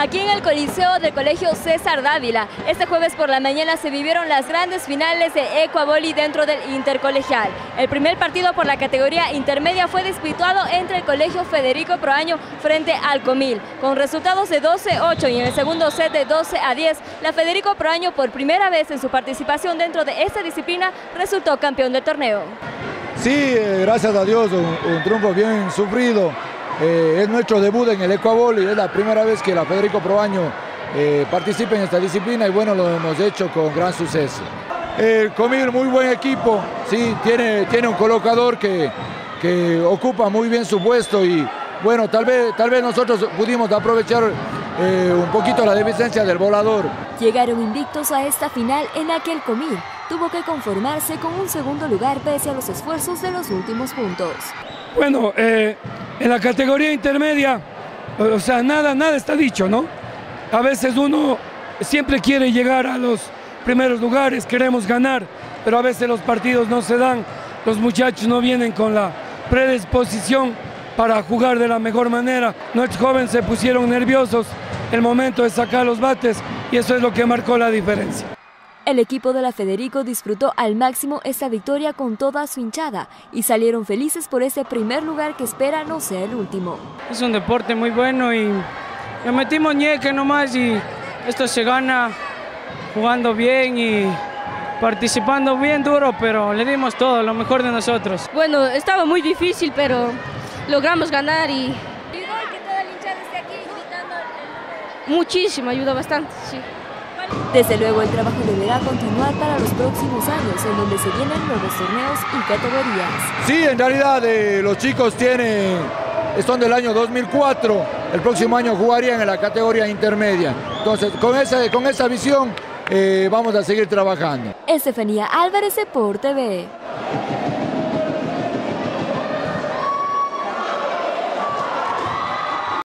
Aquí en el Coliseo del Colegio César Dávila, este jueves por la mañana se vivieron las grandes finales de Ecuaboli dentro del Intercolegial. El primer partido por la categoría intermedia fue disputado entre el Colegio Federico Proaño frente al Comil, con resultados de 12-8 y en el segundo set de 12 a 10, la Federico Proaño por primera vez en su participación dentro de esta disciplina resultó campeón del torneo. Sí, eh, gracias a Dios, un, un triunfo bien sufrido eh, es nuestro debut en el Ecuabol y es la primera vez que la Federico Proaño eh, participa en esta disciplina y bueno, lo hemos hecho con gran suceso. Comir, muy buen equipo, sí, tiene, tiene un colocador que, que ocupa muy bien su puesto y bueno, tal vez, tal vez nosotros pudimos aprovechar eh, un poquito la deficiencia del volador. Llegaron invictos a esta final en aquel Comir tuvo que conformarse con un segundo lugar pese a los esfuerzos de los últimos puntos. Bueno, eh, en la categoría intermedia, o sea, nada, nada está dicho, ¿no? A veces uno siempre quiere llegar a los primeros lugares, queremos ganar, pero a veces los partidos no se dan, los muchachos no vienen con la predisposición para jugar de la mejor manera. Nuestros jóvenes se pusieron nerviosos, el momento de sacar los bates y eso es lo que marcó la diferencia. El equipo de la Federico disfrutó al máximo esta victoria con toda su hinchada y salieron felices por ese primer lugar que espera no sea el último. Es un deporte muy bueno y le metimos ñeque nomás y esto se gana jugando bien y participando bien duro, pero le dimos todo, lo mejor de nosotros. Bueno, estaba muy difícil, pero logramos ganar y... Muchísimo, ayuda bastante, sí. Desde luego el trabajo deberá continuar para los próximos años, en donde se vienen nuevos torneos y categorías. Sí, en realidad eh, los chicos tienen, son del año 2004, el próximo año jugarían en la categoría intermedia. Entonces, con esa, con esa visión eh, vamos a seguir trabajando. Estefanía Álvarez, Por TV.